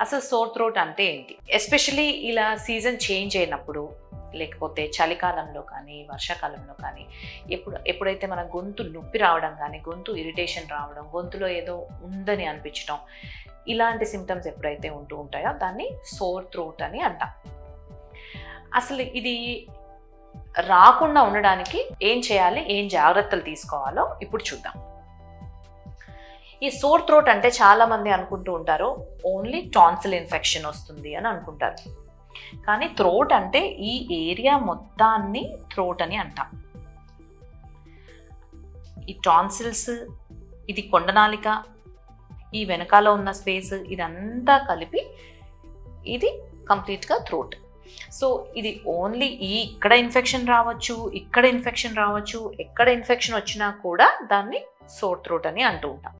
అసలు sore throat అంటే ఏంటి? ఎస్పెషలీ ఇలా సీజన్ చేంజ్ అయినప్పుడు లేకపోతే చలికాలంలో కానీ వర్షాకాలంలో కానీ ఎప్పుడు ఎప్పుడైతే మన గొంతు నొప్పి రావడం కానీ గొంతు ఇరిటేషన్ రావడం గొంతులో ఏదో ఉందని అనిపించడం ఇలాంటి సిమ్టమ్స్ ఎప్పుడైతే ఉంటూ ఉంటాయో దాన్ని సోర్ థ్రోట్ అని అంటాం. అసలు ఇది రాకుండా ఉండడానికి ఏం చేయాలి? ఏం జాగ్రత్తలు తీసుకోవాలో ఇప్పుడు చూద్దాం. ఈ సోర్ థ్రోట్ అంటే చాలామంది అనుకుంటూ ఉంటారు ఓన్లీ టాన్సిల్ ఇన్ఫెక్షన్ వస్తుంది అని అనుకుంటారు. కానీ థ్రోట్ అంటే ఈ ఏరియా మొత్తాన్ని థ్రోట్ అని అంటాం. ఈ టాన్సిల్స్ ఇది కొండనాలిక ఈ వెనకాల ఉన్న స్పేస్ ఇదంతా కలిపి ఇది కంప్లీట్గా థ్రోట్ సో ఇది ఓన్లీ ఈ ఇక్కడ ఇన్ఫెక్షన్ రావచ్చు ఇక్కడ ఇన్ఫెక్షన్ రావచ్చు ఎక్కడ ఇన్ఫెక్షన్ వచ్చినా కూడా దాన్ని సోర్ థ్రోట్ అని అంటూ ఉంటాం.